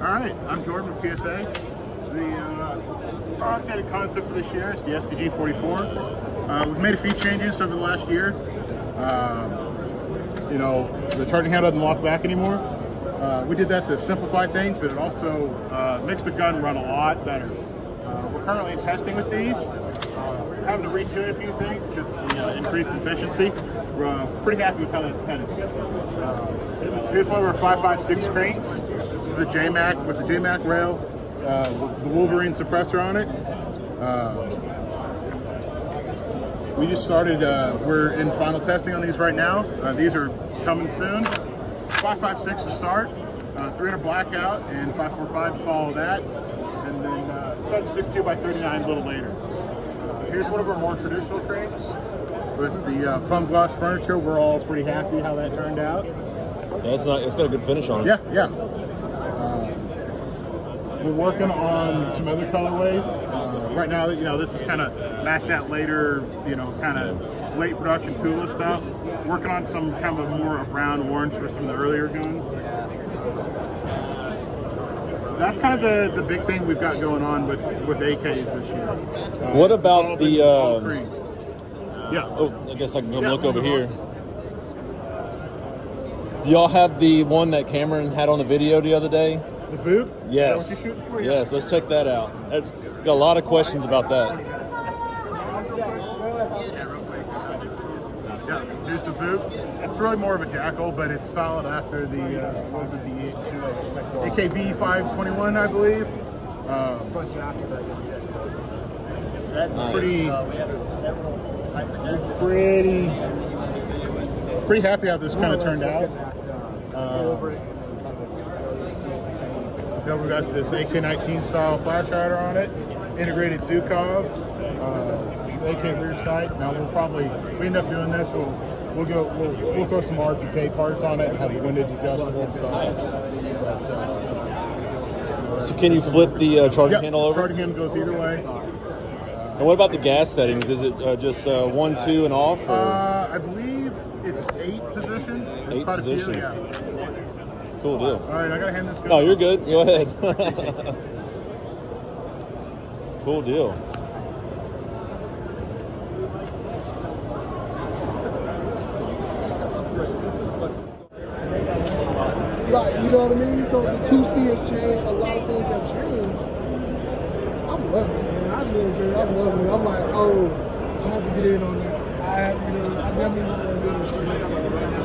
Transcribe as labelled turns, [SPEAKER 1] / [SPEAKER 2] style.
[SPEAKER 1] All right, I'm Jordan with PSA. The uh, our updated concept for this year is the SDG 44. Uh, we've made a few changes over the last year. Um, you know, the charging handle doesn't lock back anymore. Uh, we did that to simplify things, but it also uh, makes the gun run a lot better. Uh, we're currently testing with these. Uh, having to retune a few things because of the uh, increased efficiency. We're uh, pretty happy with how that's headed. Uh, here's one of our 556 krinks. Is the JMac with the JMac rail, uh, the Wolverine suppressor on it. Uh, we just started, uh, we're in final testing on these right now. Uh, these are coming soon. 556 to start, uh, 300 blackout, and 545 to follow that. And then uh, 762 by 39 a little later. Here's one of our more traditional krinks with the uh, plum gloss furniture. We're all pretty happy how that turned out.
[SPEAKER 2] Yeah, it's not. It's got a good finish on it.
[SPEAKER 1] Yeah, yeah. Uh, we're working on some other colorways. Uh, right now, you know, this is kind of match that later, you know, kind of late production Tula stuff. Working on some kind of a more a brown orange for some of the earlier guns. That's kind of the, the big thing we've got going on with, with AKs this year. Uh,
[SPEAKER 2] What about the, um.
[SPEAKER 1] Yeah.
[SPEAKER 2] Oh, I guess I can come
[SPEAKER 1] Yeah,
[SPEAKER 2] look over
[SPEAKER 1] on.
[SPEAKER 2] here. Do y'all have the one that Cameron had on the video the other day?
[SPEAKER 1] The Vuk?
[SPEAKER 2] Yes.
[SPEAKER 1] Is that what you're shooting for?
[SPEAKER 2] Yes. Let's check that out. That's got a lot of questions about that.
[SPEAKER 1] Yeah, here's the Vuk. It's really more of a jackal, but it's solid after the uh, the AKV 521, I believe. Um, that's
[SPEAKER 2] Nice.
[SPEAKER 1] pretty, pretty, pretty happy how this kind of turned out. Um, know, we got this AK-19 style flash hider on it, integrated Zhukov, uh, AK rear sight. Now we'll probably, we end up doing this, we'll we'll go we'll, we'll throw some RPK parts on it and have the windage adjustable and stuff.
[SPEAKER 2] Nice. So can you flip the uh, charging
[SPEAKER 1] yep,
[SPEAKER 2] handle over?
[SPEAKER 1] charging handle goes either way.
[SPEAKER 2] And what about the gas settings? Is it uh, just uh, one, two, and off? Or?
[SPEAKER 1] Uh, I believe it's eight position. There's
[SPEAKER 2] Eight
[SPEAKER 1] a few,
[SPEAKER 2] position.
[SPEAKER 1] yeah.
[SPEAKER 2] Cool deal.
[SPEAKER 1] All right, I gotta hand this.
[SPEAKER 2] No, you're good. Go ahead. cool deal.
[SPEAKER 3] Like, you know what I mean? So the 2C has changed, a lot of things have changed. I'm loving it, man. I just want to say I'm loving it. I'm like, oh, I have to get in on that. I have to get in. I definitely want to do this.